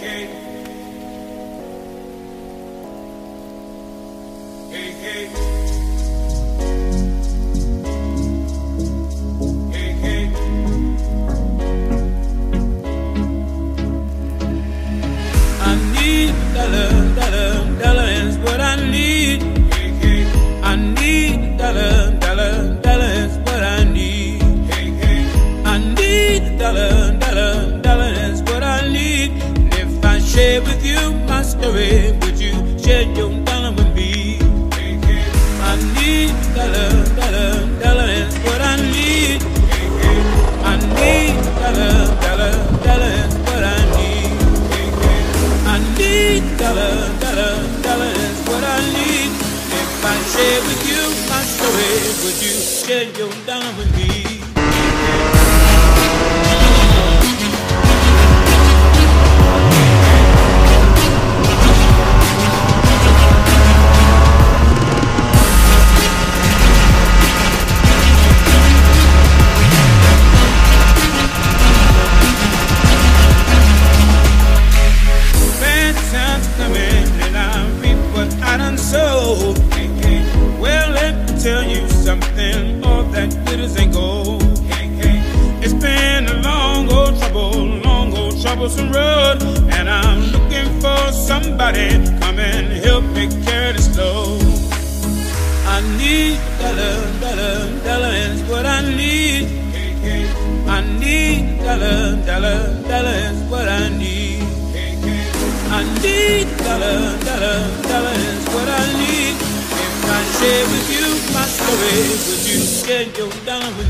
hey. Hey, dollar, dollar, dollar is what I need. Hey, hey. I need dollar, dollar, my would you. Share your troublesome road, and I'm looking for somebody come and help me carry this load. I need dollar, dollar, dollar is what I need. I need dollar, dollar, dollar is what I need. I need dollar, dollar, dollar is what I need. If I share with you my story, would you share your dollar with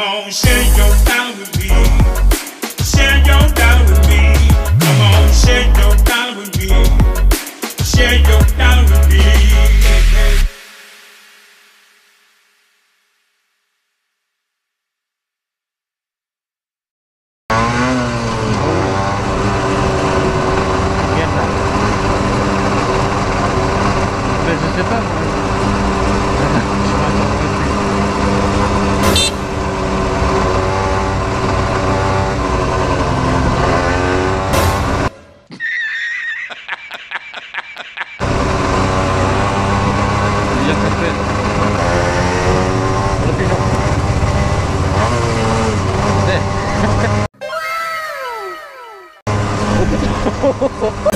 Come on, share your dollar with me. Share your dollar with me. Come on, share your dollar with me. Share your with me. Ha ha ha.